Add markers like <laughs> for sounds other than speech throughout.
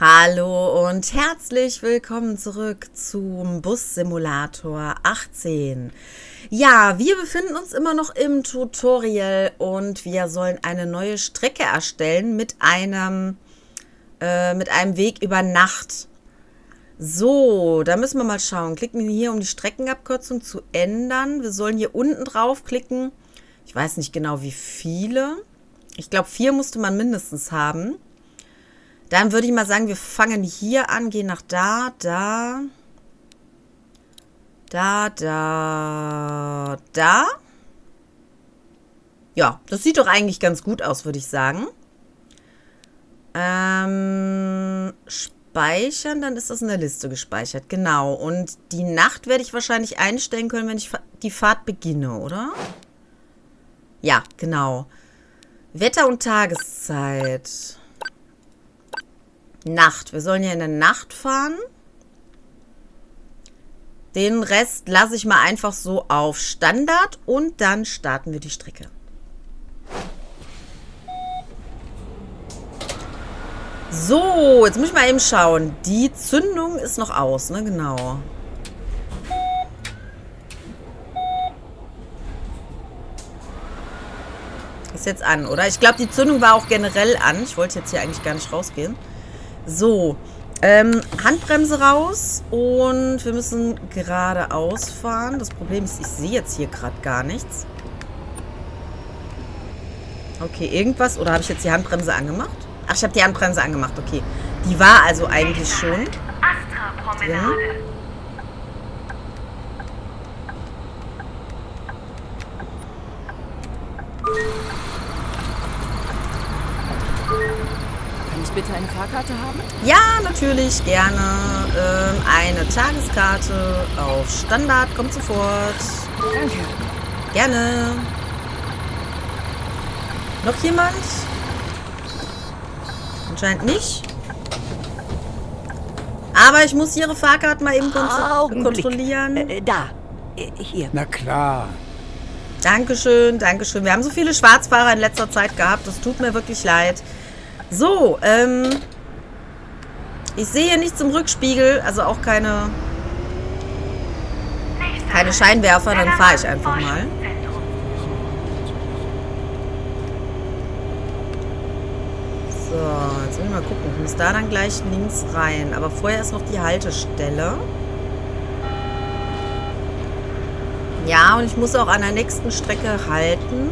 Hallo und herzlich willkommen zurück zum Bus-Simulator 18. Ja, wir befinden uns immer noch im Tutorial und wir sollen eine neue Strecke erstellen mit einem, äh, mit einem Weg über Nacht. So, da müssen wir mal schauen. Klicken wir hier, um die Streckenabkürzung zu ändern. Wir sollen hier unten draufklicken. Ich weiß nicht genau, wie viele. Ich glaube, vier musste man mindestens haben. Dann würde ich mal sagen, wir fangen hier an, gehen nach da, da, da, da, da. Ja, das sieht doch eigentlich ganz gut aus, würde ich sagen. Ähm, speichern, dann ist das in der Liste gespeichert. Genau. Und die Nacht werde ich wahrscheinlich einstellen können, wenn ich die Fahrt beginne, oder? Ja, genau. Wetter und Tageszeit. Nacht. Wir sollen ja in der Nacht fahren. Den Rest lasse ich mal einfach so auf Standard und dann starten wir die Strecke. So, jetzt muss ich mal eben schauen. Die Zündung ist noch aus, ne? Genau. Ist jetzt an, oder? Ich glaube, die Zündung war auch generell an. Ich wollte jetzt hier eigentlich gar nicht rausgehen. So, ähm, Handbremse raus und wir müssen geradeaus fahren. Das Problem ist, ich sehe jetzt hier gerade gar nichts. Okay, irgendwas. Oder habe ich jetzt die Handbremse angemacht? Ach, ich habe die Handbremse angemacht. Okay. Die war also eigentlich schon. Astra-Promenade. Bitte eine Fahrkarte haben? Ja, natürlich, gerne. Ähm, eine Tageskarte auf Standard, kommt sofort. Danke. Gerne. Noch jemand? Anscheinend nicht. Aber ich muss Ihre Fahrkarte mal eben kontrollieren. Äh, da. Äh, hier. Na klar. Dankeschön, Dankeschön. Wir haben so viele Schwarzfahrer in letzter Zeit gehabt. Das tut mir wirklich leid. So, ähm... Ich sehe nichts im Rückspiegel, also auch keine... Keine Scheinwerfer, dann fahre ich einfach mal. So, jetzt muss ich mal gucken. Ich muss da dann gleich links rein. Aber vorher ist noch die Haltestelle. Ja, und ich muss auch an der nächsten Strecke halten.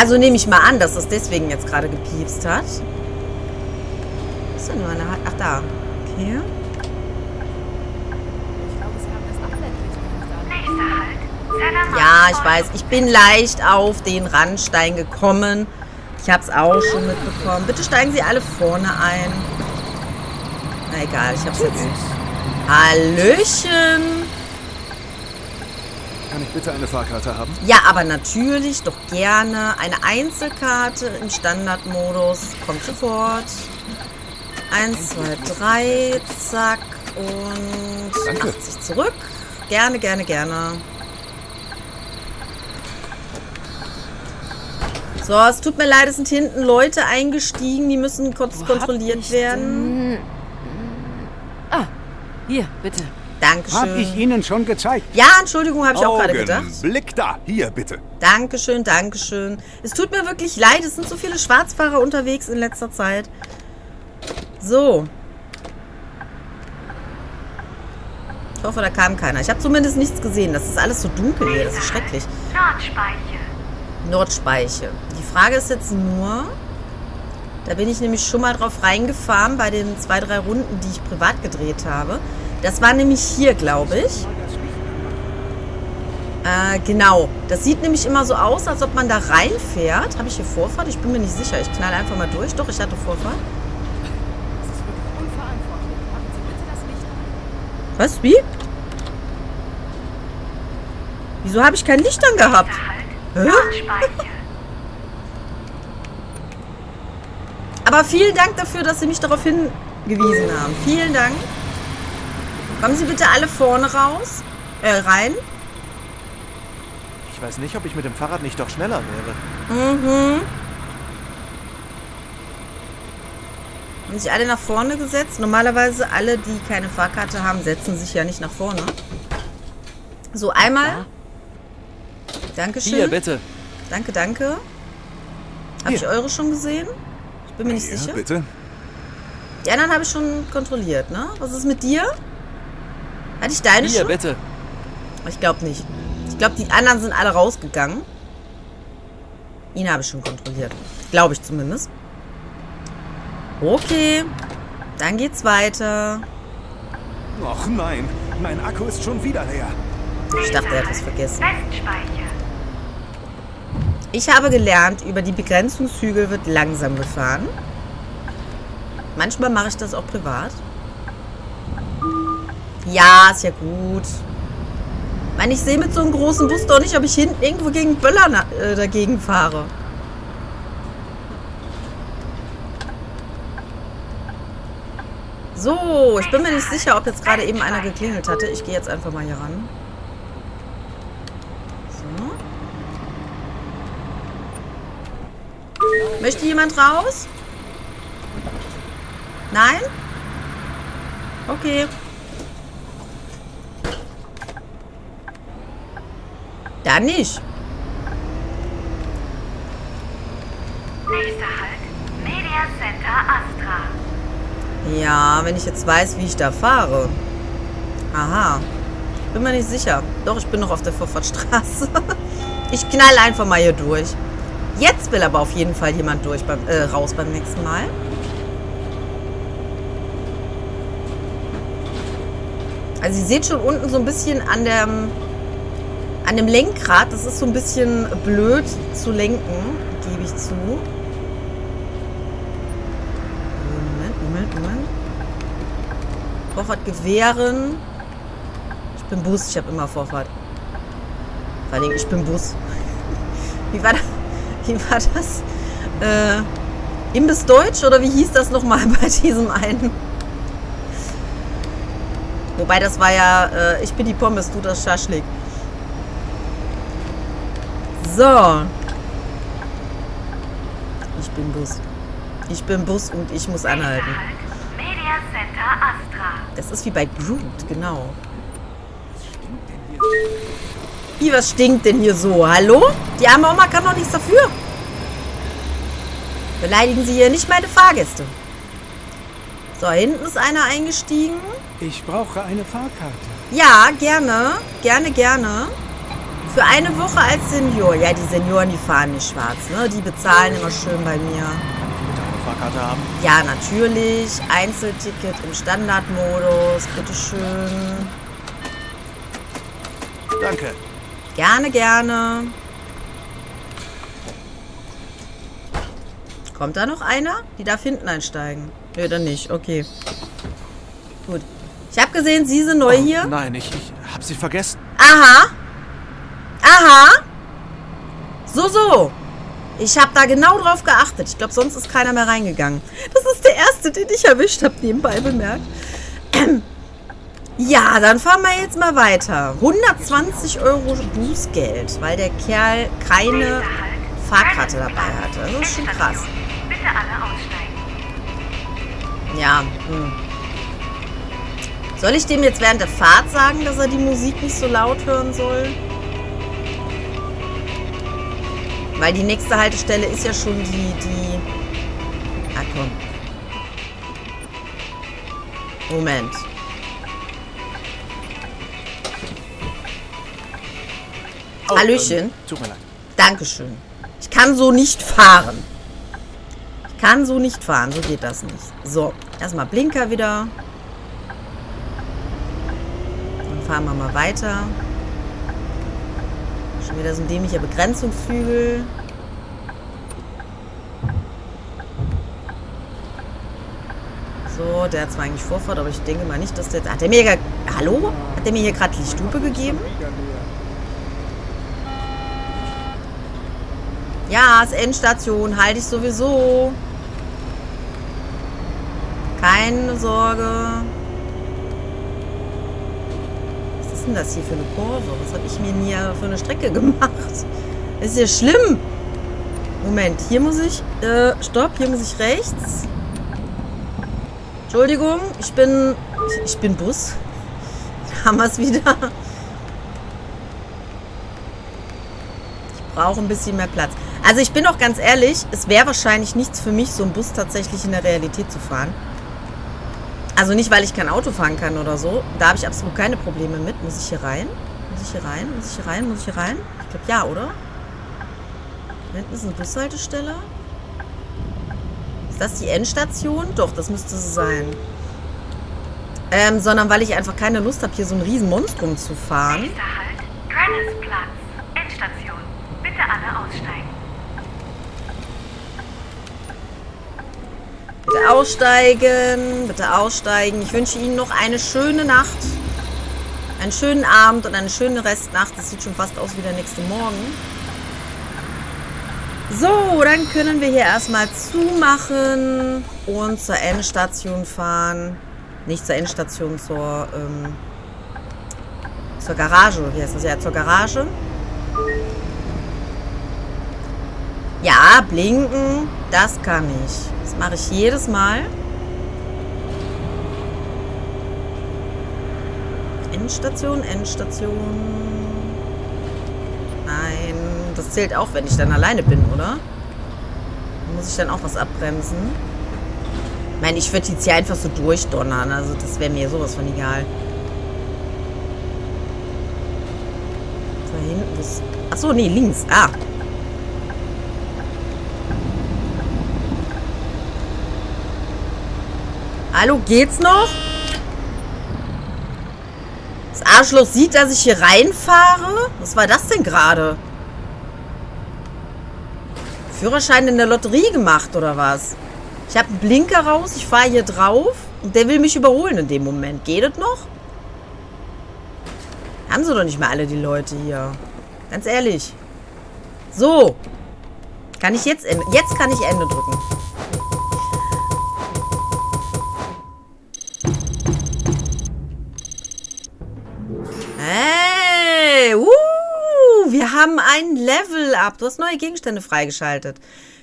Also nehme ich mal an, dass das deswegen jetzt gerade gepiepst hat. Was ist denn nur eine Hand? Ach, da. Okay. Ja, ich weiß. Ich bin leicht auf den Randstein gekommen. Ich habe es auch schon mitbekommen. Bitte steigen Sie alle vorne ein. Na egal, ich habe es jetzt. Hallöchen. Kann ich bitte eine Fahrkarte haben? Ja, aber natürlich, doch gerne. Eine Einzelkarte im Standardmodus. Kommt sofort. Eins, zwei, drei. Zack. Und Danke. 80 zurück. Gerne, gerne, gerne. So, es tut mir leid, es sind hinten Leute eingestiegen. Die müssen kurz Wo kontrolliert werden. Denn... Ah, hier, bitte. Dankeschön. Hab ich Ihnen schon gezeigt. Ja, Entschuldigung, habe ich auch gerade gedacht. Blick da. Hier, bitte. Dankeschön, Dankeschön. Es tut mir wirklich leid, es sind so viele Schwarzfahrer unterwegs in letzter Zeit. So. Ich hoffe, da kam keiner. Ich habe zumindest nichts gesehen. Das ist alles so dunkel hier. Das ist schrecklich. Nordspeiche. Nordspeiche. Die Frage ist jetzt nur... Da bin ich nämlich schon mal drauf reingefahren bei den zwei, drei Runden, die ich privat gedreht habe. Das war nämlich hier, glaube ich. Äh, genau. Das sieht nämlich immer so aus, als ob man da reinfährt. Habe ich hier Vorfahrt? Ich bin mir nicht sicher. Ich knall einfach mal durch. Doch, ich hatte Vorfahrt. Was? Wie? Wieso habe ich kein Licht an gehabt? Hä? Nordspeiche. Aber vielen Dank dafür, dass Sie mich darauf hingewiesen haben. Vielen Dank. Kommen Sie bitte alle vorne raus. Äh, rein. Ich weiß nicht, ob ich mit dem Fahrrad nicht doch schneller wäre. Mhm. Haben sich alle nach vorne gesetzt? Normalerweise alle, die keine Fahrkarte haben, setzen sich ja nicht nach vorne. So, einmal. Ja. Dankeschön. Hier, bitte. Danke, danke. Habe ich eure schon gesehen? Ich bin mir nicht ja, sicher. bitte. Die anderen habe ich schon kontrolliert, ne? Was ist mit dir? Hatte ich deine Hier, schon? bitte. Ich glaube nicht. Ich glaube, die anderen sind alle rausgegangen. Ihn habe ich schon kontrolliert. Glaube ich zumindest. Okay. Dann geht's weiter. Och nein, mein Akku ist schon wieder leer. Ich dachte, er hat was vergessen. Ich habe gelernt, über die Begrenzungshügel wird langsam gefahren. Manchmal mache ich das auch privat. Ja, ist ja gut. Ich meine, ich sehe mit so einem großen Bus doch nicht, ob ich hinten irgendwo gegen Böller äh, dagegen fahre. So, ich bin mir nicht sicher, ob jetzt gerade eben einer geklingelt hatte. Ich gehe jetzt einfach mal hier ran. So. Möchte jemand raus? Nein? Okay. Dann nicht. Nächster Halt. Media Center Astra. Ja, wenn ich jetzt weiß, wie ich da fahre. Aha. Bin mir nicht sicher. Doch, ich bin noch auf der Vorfahrtstraße. <laughs> Ich knall einfach mal hier durch. Jetzt will aber auf jeden Fall jemand durch beim, äh, raus beim nächsten Mal. Also ihr seht schon unten so ein bisschen an dem, an dem Lenkrad. Das ist so ein bisschen blöd zu lenken, gebe ich zu. Moment, Moment, Moment. Vorfahrt gewähren. Ich bin Bus, ich habe immer Vorfahrt. Vor allem, ich bin Bus. <laughs> Wie war das? Wie war das? Äh, Imbiss Deutsch oder wie hieß das nochmal <laughs> bei diesem einen? Wobei das war ja, äh, ich bin die Pommes, du das Schaschlik. So. Ich bin Bus. Ich bin Bus und ich muss anhalten. Nächster Halt. Media Center Astra. Das ist wie bei Groot, genau. Wie, was stinkt denn hier so? Hallo? Die arme Oma kann doch nichts dafür. Beleidigen Sie hier nicht meine Fahrgäste. So, hinten ist einer eingestiegen. Ich brauche eine Fahrkarte. Ja, gerne. Gerne, gerne. Für eine Woche als Senior. Ja, die Senioren, die fahren nicht schwarz, ne? Die bezahlen immer schön bei mir. Fahrkarte haben. Ja, natürlich. Einzelticket im Standardmodus. Bitteschön. Danke. Gerne, gerne. Kommt da noch einer? Die darf hinten einsteigen. Nö, dann nicht. Okay. Gut. Ich habe gesehen, Sie sind neu Oh, hier. Nein, ich, ich hab sie vergessen. Aha. So, so. Ich habe da genau drauf geachtet. Ich glaube, sonst ist keiner mehr reingegangen. Das ist der erste, den ich erwischt habe, nebenbei bemerkt. Ja, dann fahren wir jetzt mal weiter. 120 Euro Bußgeld, weil der Kerl keine. Fahrkarte dabei hatte. Das ist schon krass. Ja. Hm. Soll ich dem jetzt während der Fahrt sagen, dass er die Musik nicht so laut hören soll? Weil die nächste Haltestelle ist ja schon die, die... Ah, komm. Moment. Oh, Hallöchen. ähm, tut mir leid. Dankeschön. Ich kann so nicht fahren. Ich kann so nicht fahren. So geht das nicht. So, erstmal Blinker wieder. Dann fahren wir mal weiter. Schon wieder so ein dämlicher Begrenzungshügel. So, der hat zwar eigentlich Vorfahrt, aber ich denke mal nicht, dass der... Hat der mir... ge- Hallo? Hat der mir hier gerade Lichthupe gegeben? Ja, ist Endstation. Halte ich sowieso. Keine Sorge. Was ist denn das hier für eine Kurve? Was habe ich mir denn hier für eine Strecke gemacht? Das ist ja schlimm. Moment, hier muss ich... Äh, stopp, hier muss ich rechts. Entschuldigung, ich bin. Ich, ich bin Bus. <laughs> Haben wir es wieder. Ich brauche ein bisschen mehr Platz. Also ich bin auch ganz ehrlich, es wäre wahrscheinlich nichts für mich, so einen Bus tatsächlich in der Realität zu fahren. Also nicht, weil ich kein Auto fahren kann oder so. Da habe ich absolut keine Probleme mit. Muss ich hier rein? Muss ich hier rein? Muss ich hier rein? Muss ich hier rein? Ich glaube ja, oder? Da hinten ist eine Bushaltestelle. Ist das die Endstation? Doch, das müsste so sein. Ähm, sondern weil ich einfach keine Lust habe, hier so ein riesen Monstrum zu fahren. Nächster Halt. Endstation. Bitte alle aussteigen. Aussteigen, bitte aussteigen. Ich wünsche Ihnen noch eine schöne Nacht. Einen schönen Abend und eine schöne Restnacht. Das sieht schon fast aus wie der nächste Morgen. So, dann können wir hier erstmal zumachen und zur Endstation fahren. Nicht zur Endstation, zur, ähm, zur Garage. Wie heißt das? Ja, zur Garage. Ja, blinken, das kann ich. Das mache ich jedes Mal. Endstation, Endstation. Nein, das zählt auch, wenn ich dann alleine bin, oder? Muss ich dann auch was abbremsen? Ich meine, ich würde jetzt hier einfach so durchdonnern. Also das wäre mir sowas von egal. Da hinten ist... Achso, nee, links. Ah, Hallo, geht's noch? Das Arschloch sieht, dass ich hier reinfahre? Was war das denn gerade? Führerschein in der Lotterie gemacht, oder was? Ich habe einen Blinker raus, ich fahre hier drauf und der will mich überholen in dem Moment. Geht das noch? Haben sie doch nicht mehr alle, die Leute hier. Ganz ehrlich. So. Kann ich jetzt. Jetzt kann ich Ende drücken. Haben ein Level-Up. Du hast neue Gegenstände freigeschaltet.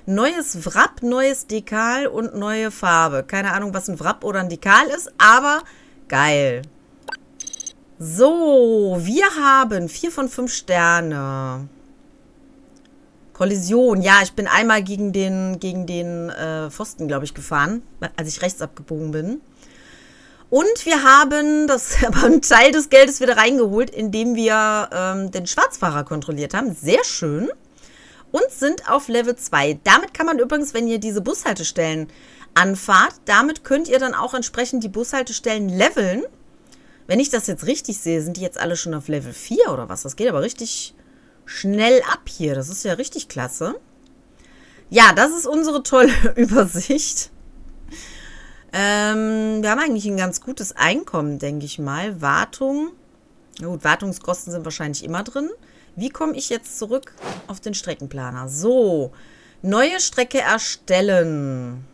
Neues Wrap, neues Dekal und neue Farbe. Keine Ahnung, was ein Wrap oder ein Dekal ist, aber geil. So, wir haben vier von fünf Sterne. Kollision. Ja, ich bin einmal gegen den, gegen den äh, Pfosten, glaube ich, gefahren, als ich rechts abgebogen bin. Und wir haben das, <laughs> aber einen Teil des Geldes wieder reingeholt, indem wir ähm, den Schwarzfahrer kontrolliert haben. Sehr schön. Und sind auf Level 2. Damit kann man übrigens, wenn ihr diese Bushaltestellen anfahrt, damit könnt ihr dann auch entsprechend die Bushaltestellen leveln. Wenn ich das jetzt richtig sehe, sind die jetzt alle schon auf Level 4 oder was? Das geht aber richtig schnell ab hier. Das ist ja richtig klasse. Ja, das ist unsere tolle <laughs> Übersicht. Ähm, wir haben eigentlich ein ganz gutes Einkommen, denke ich mal. Wartung. Na gut, Wartungskosten sind wahrscheinlich immer drin. Wie komme ich jetzt zurück auf den Streckenplaner? So, neue Strecke erstellen.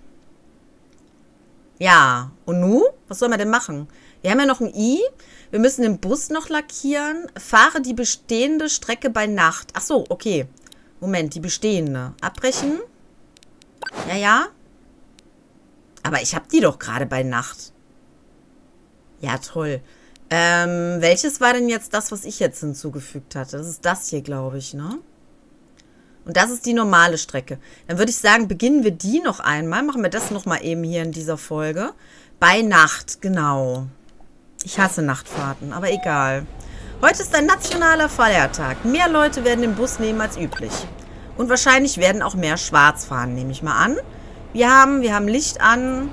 Ja, und nu? Was soll man denn machen? Wir haben ja noch ein I. Wir müssen den Bus noch lackieren. Fahre die bestehende Strecke bei Nacht. Ach so, okay. Moment, die bestehende. Abbrechen. Ja, ja. Aber ich habe die doch gerade bei Nacht. Ja, toll. Ähm, welches war denn jetzt das, was ich jetzt hinzugefügt hatte? Das ist das hier, glaube ich, ne? Und das ist die normale Strecke. Dann würde ich sagen, beginnen wir die noch einmal. Machen wir das nochmal eben hier in dieser Folge. Bei Nacht, genau. Ich hasse Nachtfahrten, aber egal. Heute ist ein nationaler Feiertag. Mehr Leute werden den Bus nehmen als üblich. Und wahrscheinlich werden auch mehr schwarz fahren, nehme ich mal an. Wir haben, wir haben Licht an.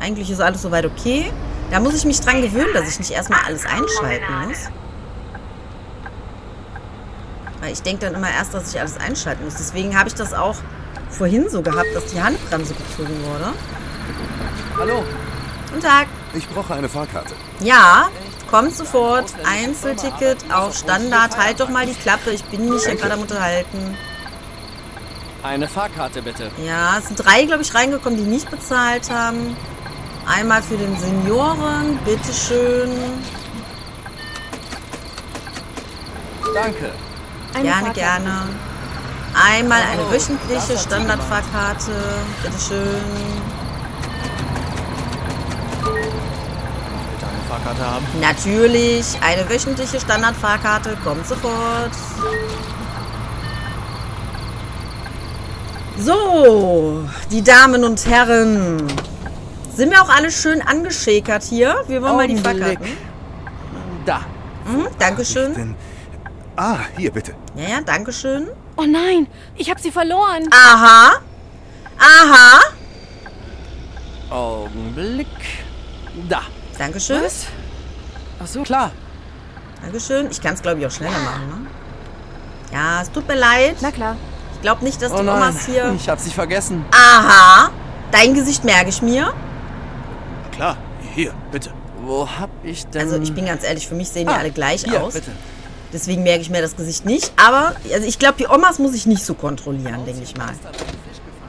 Eigentlich ist alles soweit okay. Da muss ich mich dran gewöhnen, dass ich nicht erstmal alles einschalten muss. Weil ich denke dann immer erst, dass ich alles einschalten muss. Deswegen habe ich das auch vorhin so gehabt, dass die Handbremse gezogen wurde. Hallo, Guten Tag. ich brauche eine Fahrkarte. Ja, kommt sofort. Einzelticket auf Standard. Halt doch mal die Klappe. Ich bin nicht hier gerade am Unterhalten. Eine Fahrkarte bitte. Ja, es sind drei, glaube ich, reingekommen, die nicht bezahlt haben. Einmal für den Senioren, bitteschön. Danke. Eine Gerne, Fahrkarte. gerne. Einmal eine Oh, wöchentliche hat sie Standardfahrkarte, bitteschön. Fahrkarte haben? Natürlich, eine wöchentliche Standardfahrkarte kommt sofort. So, die Damen und Herren. Sind wir auch alle schön angeschäkert hier? Wir wollen mal die. Fahrkarten. Da. Mhm, Dankeschön. Ah, hier bitte. Ja, ja, Dankeschön. Oh nein, ich habe sie verloren. Aha. Aha. Augenblick. Da. Dankeschön. Was? Ach so. Klar. Dankeschön. Ich kann es, glaube ich, auch schneller machen, ne? Ja, es tut mir leid. Na klar. Ich glaube nicht, dass Oh die nein. Omas hier... Ich hab sie vergessen. Aha. Dein Gesicht merke ich mir. Na klar, hier, bitte. Wo hab ich denn... Also ich bin ganz ehrlich, für mich sehen die Ah, alle gleich hier, aus. bitte. Deswegen merke ich mir das Gesicht nicht. Aber also ich glaube, die Omas muss ich nicht so kontrollieren, denke ich mal.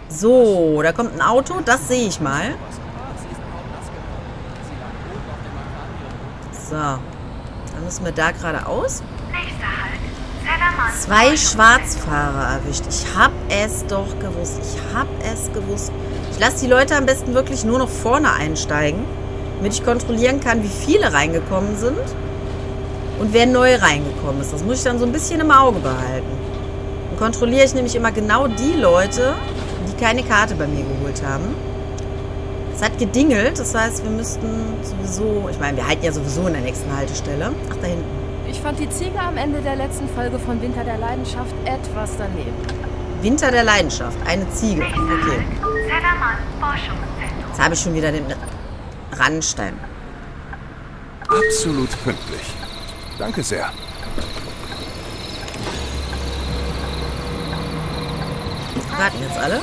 So, da kommt ein Auto. Das sehe ich mal. So. Dann müssen wir da geradeaus. Zwei Schwarzfahrer erwischt. Ich hab es doch gewusst. Ich hab es gewusst. Ich lasse die Leute am besten wirklich nur noch vorne einsteigen, damit ich kontrollieren kann, wie viele reingekommen sind und wer neu reingekommen ist. Das muss ich dann so ein bisschen im Auge behalten. Dann kontrolliere ich nämlich immer genau die Leute, die keine Karte bei mir geholt haben. Es hat gedingelt, das heißt, wir müssten sowieso, ich meine, wir halten ja sowieso in der nächsten Haltestelle. Ach, da hinten. Ich fand die Ziege am Ende der letzten Folge von Winter der Leidenschaft etwas daneben. Winter der Leidenschaft, eine Ziege. Okay. Jetzt habe ich schon wieder den Randstein. Absolut pünktlich. Danke sehr. Warten jetzt alle?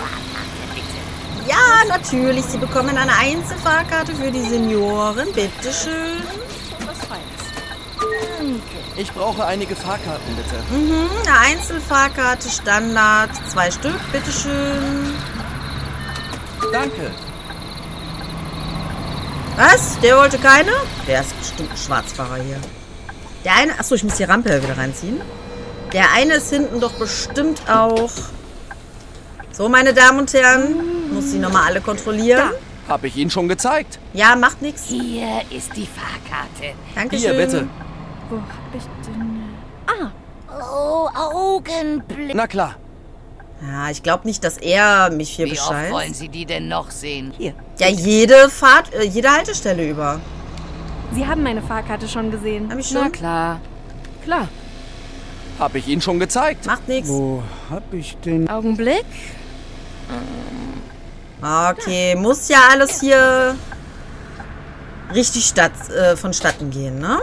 Ja, natürlich. Sie bekommen eine Einzelfahrkarte für die Senioren. Bitteschön. Feines. Ich brauche einige Fahrkarten, bitte. Mhm, eine Einzelfahrkarte Standard. Zwei Stück, bitteschön. Danke. Was? Der wollte keine? Der ist bestimmt ein Schwarzfahrer hier. Der eine... Achso, ich muss die Rampe wieder reinziehen. Der eine ist hinten doch bestimmt auch... So, meine Damen und Herren. Muss sie nochmal alle kontrollieren. Hab ich Ihnen schon gezeigt. Ja, macht nichts. Hier ist die Fahrkarte. Dankeschön. Hier, bitte. Wo hab ich denn... Oh, Augenblick. Na klar. Ja, ich glaube nicht, dass er mich hier Wie oft wollen bescheißt. Sie die denn noch sehen? Hier. Ja, jede Fahrt, äh, jede Haltestelle über. Sie haben meine Fahrkarte schon gesehen. Hab ich Na schon? klar. Klar. Hab ich Ihnen schon gezeigt. Macht nichts. Wo hab ich den... Augenblick. Okay, muss ja alles hier richtig statt, äh, vonstatten gehen, ne?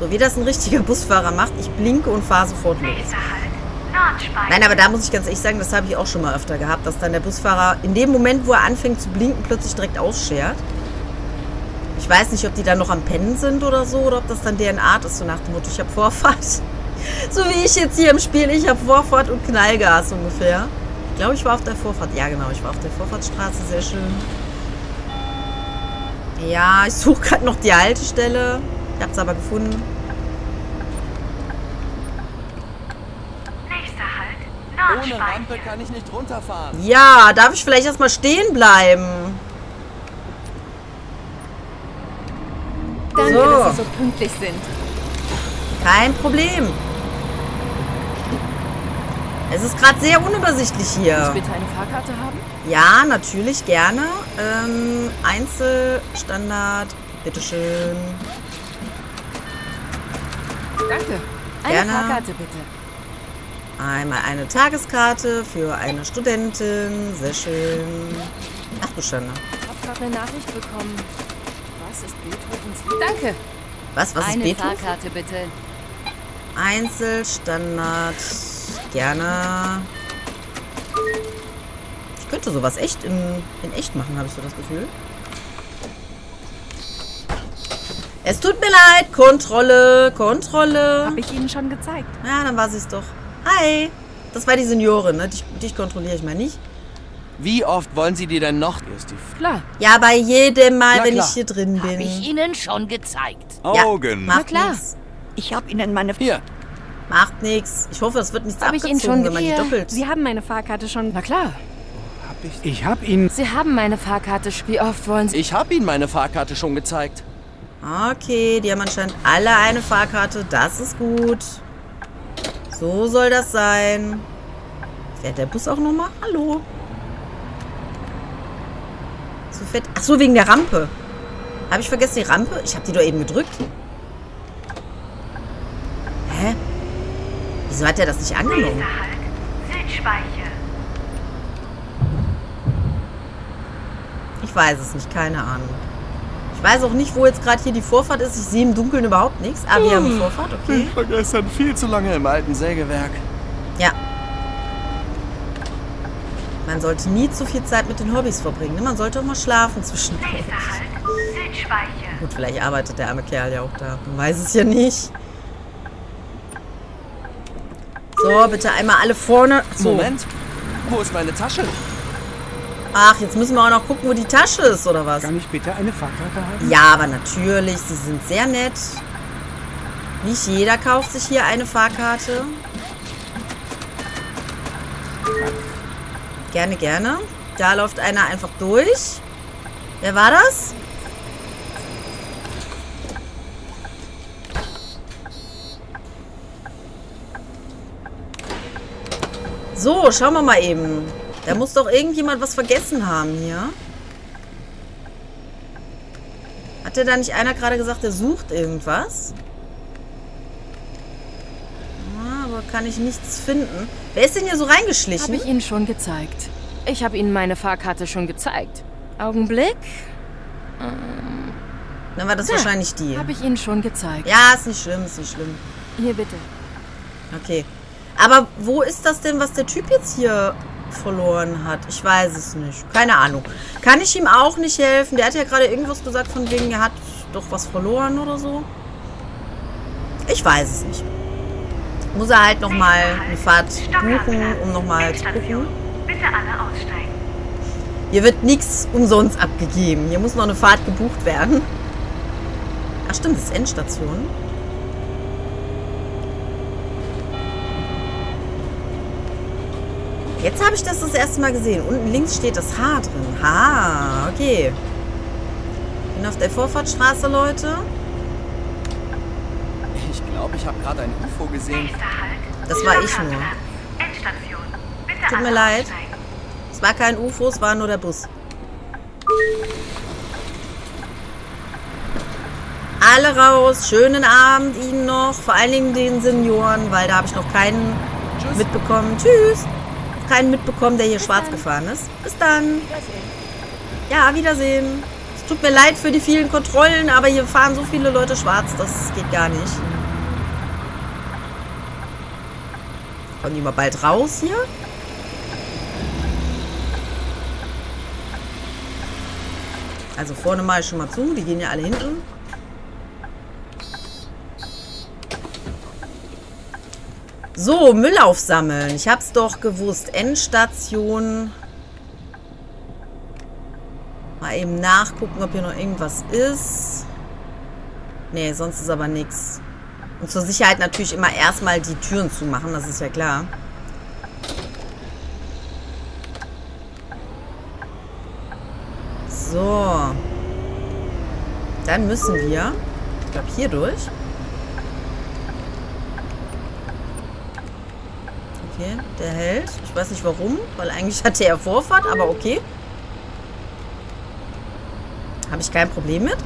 So, wie das ein richtiger Busfahrer macht, ich blinke und fahre sofort los. Nein, aber da muss ich ganz ehrlich sagen, das habe ich auch schon mal öfter gehabt, dass dann der Busfahrer in dem Moment, wo er anfängt zu blinken, plötzlich direkt ausschert. Ich weiß nicht, ob die dann noch am Pennen sind oder so, oder ob das dann deren Art ist, so nach dem Motto, ich habe Vorfahrt. <laughs> So wie ich jetzt hier im Spiel, ich habe Vorfahrt und Knallgas ungefähr. Ich glaube, ich war auf der Vorfahrt. Ja, genau, ich war auf der Vorfahrtsstraße, sehr schön. Ja, ich suche gerade noch die Haltestelle. Ich habe es aber gefunden. Nächster Halt. Ohne. Rampe kann ich nicht runterfahren. Ja, darf ich vielleicht erstmal stehen bleiben? Danke, So. dass Sie so pünktlich sind. Kein Problem. Es ist gerade sehr unübersichtlich Ich hier. bitte eine Fahrkarte haben? Ja, natürlich, gerne. Ähm, Einzelstandard, bitteschön. Danke. Eine Gerne. Fahrkarte bitte. Einmal eine Tageskarte für eine Studentin. Sehr schön. Ach du Schande. Ich habe gerade eine Nachricht bekommen. Was ist Beethovens Lied? Danke. Was, was ist Eine Beethoven? Fahrkarte bitte. Einzelstandard, gerne. Ich könnte sowas echt in, in echt machen, habe ich so das Gefühl. Es tut mir leid. Kontrolle, Kontrolle. Habe ich Ihnen schon gezeigt. Ja, dann war sie es doch. Hi. Das war die Seniorin, ne? Dich, dich kontrolliere ich mal nicht. Wie oft wollen Sie die denn noch? Hier ist die Klar. Ja, bei jedem Mal, Na wenn klar. ich hier drin bin. Habe ich Ihnen schon gezeigt. Ja, Augen. Macht klar. nix. Ich habe Ihnen meine... Hier. Macht nix. Ich hoffe, es wird nichts Habe ich abgezogen, Ihnen schon wenn man die doppelt. Sie haben meine Fahrkarte schon. Na klar. Hab Ich hab ihn... Sie haben meine Fahrkarte. Wie oft wollen Sie... Ich habe Ihnen meine Fahrkarte schon gezeigt. Okay, die haben anscheinend alle eine Fahrkarte. Das ist gut. So soll das sein. Fährt der Bus auch nochmal? Hallo. So fett. Ach so, wegen der Rampe. Habe ich vergessen die Rampe? Ich habe die doch eben gedrückt. Hä? Wieso hat er das nicht angenommen? Ich weiß es nicht, keine Ahnung. Ich weiß auch nicht, wo jetzt gerade hier die Vorfahrt ist. Ich sehe im Dunkeln überhaupt nichts. Ah, wir haben Vorfahrt, okay. Ich war gestern viel zu lange im alten Sägewerk. Ja. Man sollte nie zu viel Zeit mit den Hobbys verbringen. ne? Man sollte auch mal schlafen zwischendurch. Halt. Gut, vielleicht arbeitet der arme Kerl ja auch da. Man weiß es ja nicht. So, bitte einmal alle vorne. So. Moment. Wo ist meine Tasche? Ach, jetzt müssen wir auch noch gucken, wo die Tasche ist, oder was? Kann ich bitte eine Fahrkarte haben? Ja, aber natürlich, sie sind sehr nett. Nicht jeder kauft sich hier eine Fahrkarte. Gerne, gerne. Da läuft einer einfach durch. Wer war das? So, schauen wir mal eben. Da muss doch irgendjemand was vergessen haben hier. Hat der da nicht einer gerade gesagt, der sucht irgendwas? Ah, aber kann ich nichts finden. Wer ist denn hier so Habe reingeschlichen? ich Ihnen schon gezeigt. Ich habe Ihnen meine Fahrkarte schon gezeigt. Augenblick. Dann war das Da. wahrscheinlich die. Habe ich Ihnen schon gezeigt. Ja, ist nicht schlimm, ist nicht schlimm. Hier bitte. Okay. Aber wo ist das denn, was der Typ jetzt hier verloren hat? Ich weiß es nicht. Keine Ahnung. Kann ich ihm auch nicht helfen? Der hat ja gerade irgendwas gesagt von wegen, er hat doch was verloren oder so. Ich weiß es nicht. Muss er halt nochmal eine Fahrt buchen, um nochmal zu gucken. Bitte alle aussteigen. Hier wird nichts umsonst abgegeben. Hier muss noch eine Fahrt gebucht werden. Ach stimmt, das ist Endstation. Jetzt habe ich das das erste Mal gesehen. Unten links steht das H drin. Ha, okay. Bin auf der Vorfahrtstraße, Leute. Ich glaube, ich habe gerade ein UFO gesehen. Halt. Das war ich nur. Tut mir leid. Es war kein UFO, es war nur der Bus. Alle raus. Schönen Abend Ihnen noch. Vor allen Dingen den Senioren, weil da habe ich noch keinen Tschüss. mitbekommen. Tschüss. Keinen mitbekommen, der hier schwarz gefahren ist. Bis dann. Ja, Wiedersehen. Es tut mir leid für die vielen Kontrollen, aber hier fahren so viele Leute schwarz, das geht gar nicht. Kommen die mal bald raus hier? Also vorne mal schon mal zu, die gehen ja alle hinten. So, Müll aufsammeln. Ich hab's doch gewusst. Endstation. Mal eben nachgucken, ob hier noch irgendwas ist. Nee, sonst ist aber nichts. Und zur Sicherheit natürlich immer erstmal die Türen zumachen, das ist ja klar. So. Dann müssen wir, ich glaube, hier durch. Okay, der hält. Ich weiß nicht warum, weil eigentlich hatte er Vorfahrt, aber okay. Habe ich kein Problem mit.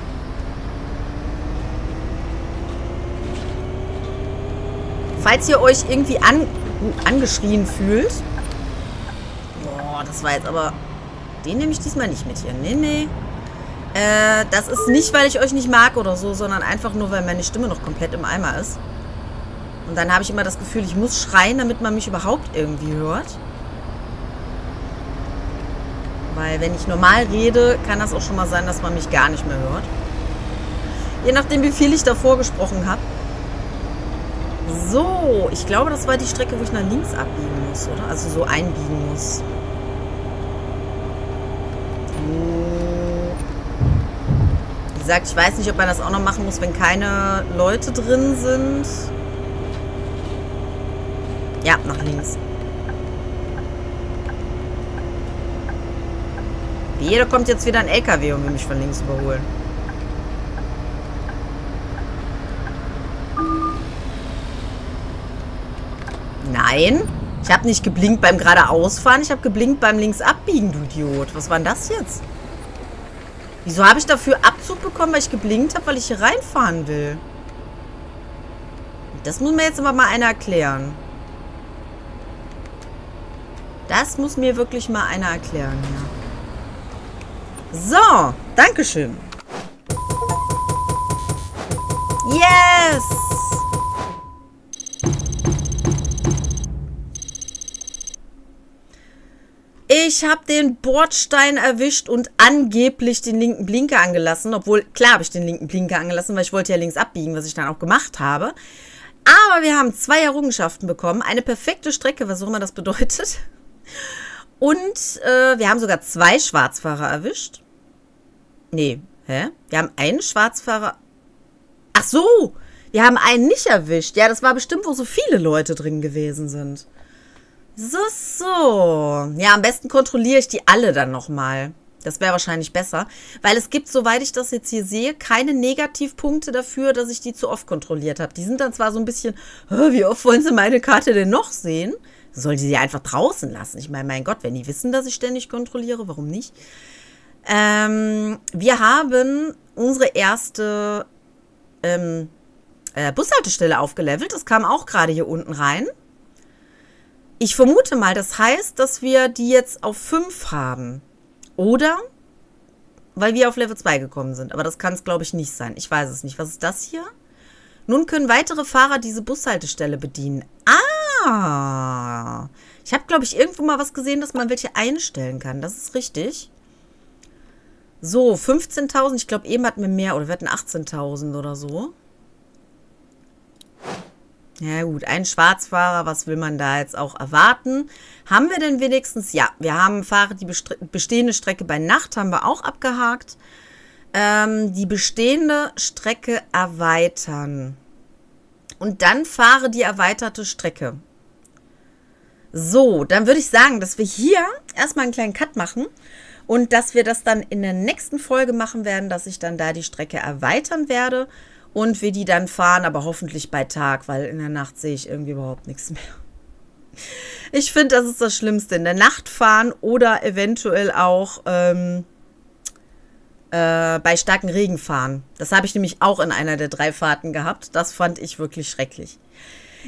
Falls ihr euch irgendwie an, angeschrien fühlt. Boah, das war jetzt aber... Den nehme ich diesmal nicht mit hier. Nee, nee. Äh, das ist nicht, weil ich euch nicht mag oder so, sondern einfach nur, weil meine Stimme noch komplett im Eimer ist. Und dann habe ich immer das Gefühl, ich muss schreien, damit man mich überhaupt irgendwie hört. Weil wenn ich normal rede, kann das auch schon mal sein, dass man mich gar nicht mehr hört. Je nachdem, wie viel ich davor gesprochen habe. So, ich glaube, das war die Strecke, wo ich nach links abbiegen muss, oder? Also so einbiegen muss. Wie gesagt, ich weiß nicht, ob man das auch noch machen muss, wenn keine Leute drin sind. Ja, nach links. Da kommt jetzt wieder ein LKW und will mich von links überholen. Nein, ich habe nicht geblinkt beim geradeausfahren, ich habe geblinkt beim linksabbiegen, du Idiot. Was war denn das jetzt? Wieso habe ich dafür Abzug bekommen, weil ich geblinkt habe, weil ich hier reinfahren will? Das muss mir jetzt aber mal einer erklären. Das muss mir wirklich mal einer erklären, ja. So, Dankeschön. Yes! Ich habe den Bordstein erwischt und angeblich den linken Blinker angelassen. Obwohl, klar habe ich den linken Blinker angelassen, weil ich wollte ja links abbiegen, was ich dann auch gemacht habe. Aber wir haben zwei Errungenschaften bekommen. Eine perfekte Strecke, was auch immer das bedeutet. Und äh, wir haben sogar zwei Schwarzfahrer erwischt. Nee, hä? Wir haben einen Schwarzfahrer... Ach so, wir haben einen nicht erwischt. Ja, das war bestimmt, wo so viele Leute drin gewesen sind. So, so. Ja, am besten kontrolliere ich die alle dann nochmal. Das wäre wahrscheinlich besser, weil es gibt, soweit ich das jetzt hier sehe, keine Negativpunkte dafür, dass ich die zu oft kontrolliert habe. Die sind dann zwar so ein bisschen, wie oft wollen sie meine Karte denn noch sehen? Soll die sie einfach draußen lassen? Ich meine, mein Gott, wenn die wissen, dass ich ständig kontrolliere, warum nicht? Ähm, wir haben unsere erste ähm, äh, Bushaltestelle aufgelevelt. Das kam auch gerade hier unten rein. Ich vermute mal, das heißt, dass wir die jetzt auf 5 haben. Oder weil wir auf Level 2 gekommen sind. Aber das kann es, glaube ich, nicht sein. Ich weiß es nicht. Was ist das hier? Nun können weitere Fahrer diese Bushaltestelle bedienen. Ah! Ich habe, glaube ich, irgendwo mal was gesehen, dass man welche einstellen kann. Das ist richtig. So, 15.000. Ich glaube, eben hatten wir mehr. Oder wir hatten 18.000 oder so. Ja gut, ein Schwarzfahrer, was will man da jetzt auch erwarten? Haben wir denn wenigstens? Ja, wir haben Fahrer, die bestehende Strecke bei Nacht haben wir auch abgehakt. Ähm, die bestehende Strecke erweitern. Und dann fahre die erweiterte Strecke. So, dann würde ich sagen, dass wir hier erstmal einen kleinen Cut machen und dass wir das dann in der nächsten Folge machen werden, dass ich dann da die Strecke erweitern werde und wir die dann fahren, aber hoffentlich bei Tag, weil in der Nacht sehe ich irgendwie überhaupt nichts mehr. Ich finde, das ist das Schlimmste. In der Nacht fahren oder eventuell auch ähm, äh, bei starkem Regen fahren. Das habe ich nämlich auch in einer der drei Fahrten gehabt. Das fand ich wirklich schrecklich.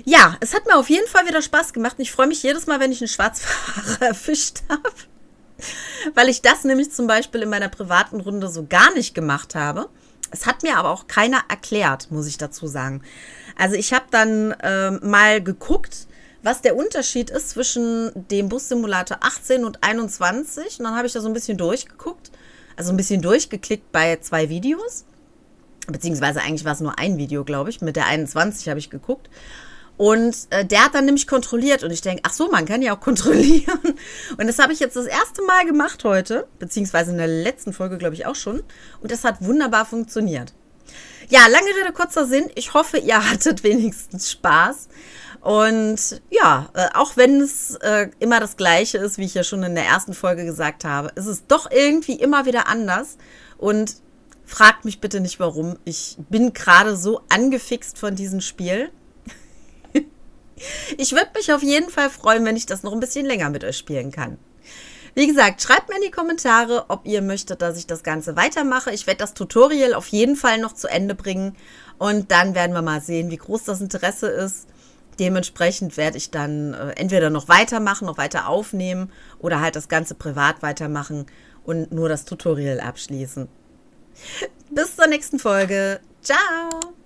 Ja, es hat mir auf jeden Fall wieder Spaß gemacht. Ich freue mich jedes Mal, wenn ich einen Schwarzfahrer <laughs> erwischt habe. Weil ich das nämlich zum Beispiel in meiner privaten Runde so gar nicht gemacht habe. Es hat mir aber auch keiner erklärt, muss ich dazu sagen. Also ich habe dann äh, mal geguckt, was der Unterschied ist zwischen dem Bussimulator 18 und 21. Und dann habe ich da so ein bisschen durchgeguckt. Also ein bisschen durchgeklickt bei zwei Videos. Beziehungsweise eigentlich war es nur ein Video, glaube ich. Mit der 21 habe ich geguckt. Und äh, der hat dann nämlich kontrolliert und ich denke, ach so, man kann ja auch <laughs> kontrollieren. Und das habe ich jetzt das erste Mal gemacht heute, beziehungsweise in der letzten Folge, glaube ich, auch schon. Und das hat wunderbar funktioniert. Ja, lange Rede, kurzer Sinn. Ich hoffe, ihr <laughs> hattet wenigstens Spaß. Und ja, äh, auch wenn es äh, immer das Gleiche ist, wie ich ja schon in der ersten Folge gesagt habe, ist es doch irgendwie immer wieder anders. Und fragt mich bitte nicht warum. Ich bin gerade so angefixt von diesem Spiel. Ich würde mich auf jeden Fall freuen, wenn ich das noch ein bisschen länger mit euch spielen kann. Wie gesagt, schreibt mir in die Kommentare, ob ihr möchtet, dass ich das Ganze weitermache. Ich werde das Tutorial auf jeden Fall noch zu Ende bringen und dann werden wir mal sehen, wie groß das Interesse ist. Dementsprechend werde ich dann äh, entweder noch weitermachen, noch weiter aufnehmen oder halt das Ganze privat weitermachen und nur das Tutorial abschließen. Bis zur nächsten Folge. Ciao!